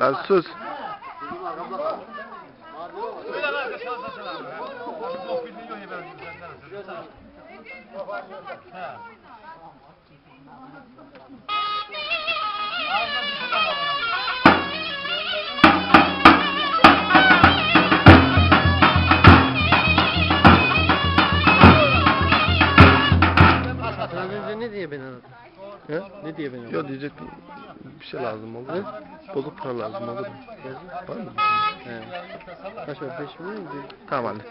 Lan sus. Sen ne diye beni aradın? He? Ne diye beni? Yok diyecek bir şey lazım oldu. Bozuk para lazım olur mu? Var mı? He. Kaç var? 5 milyon mu? Tamam hallet.